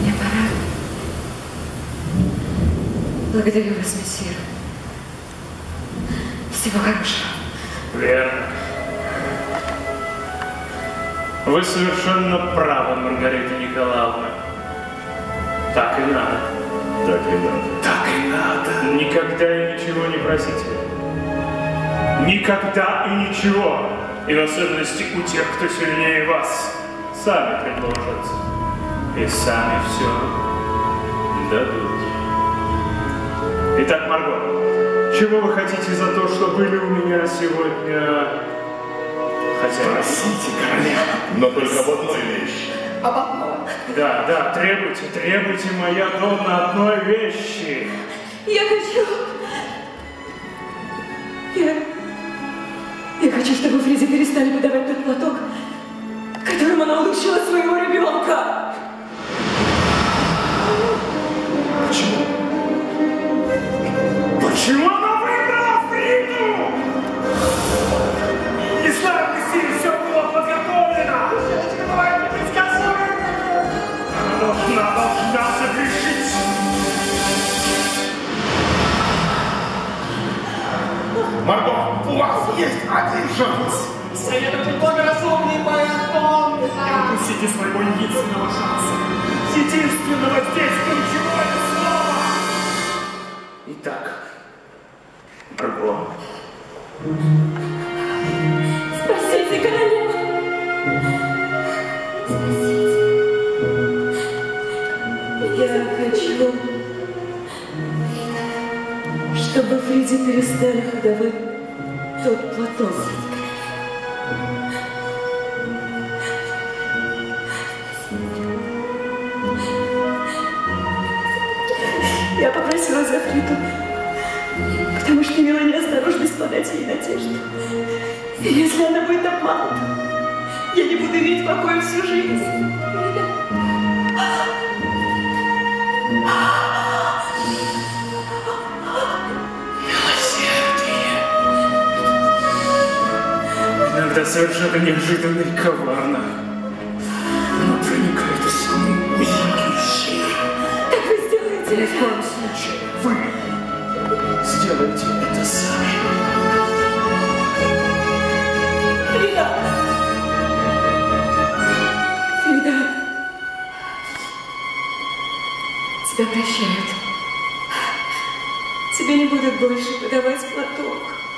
Мне пора. Благодарю вас, мессир. Всего хорошего. Верно. Вы совершенно правы, Маргарита Николаевна. Так и надо. Так и надо. Так и надо. Никогда и ничего не просите. Никогда и ничего. И в особенности у тех, кто сильнее вас. Сами предложат. И сами все дадут. Итак, Марго, чего вы хотите за то, что были у меня сегодня? Хотя... Просите короля, но только об одной вещи. Об одном. Да, да, требуйте, требуйте моя дом одной вещи. Я хочу... Я... Я хочу, чтобы Фризе перестали подавать тот платок, которым она улучшила своего ребенка. Почему? Почему она выбрала Фриду? Не знаю, Мессир, все было подготовлено. Девочка бывает непредсказуема. Она. Марго, у вас есть один шанс. Советуйте благоразумнее, поэтому... Не упустите своего единственного шанса. Единственного здесь ключевое слово. Итак, Марго, Спасите королеву. Спасите. Я хочу, чтобы Фриде перестали подавать тот платок. Я попросила за Фриду, потому что имела неосторожность подать ей надежду. И если она будет обманута, я не буду иметь покоя всю жизнь. Иногда совершенно неожиданно и коварно. Но проникает в самые узенькие щели. Как вы сделаете Ни в коем случае вы сделаете это сами. Фрида! Фрида! Тебя прощают. Тебе не будут больше подавать платок.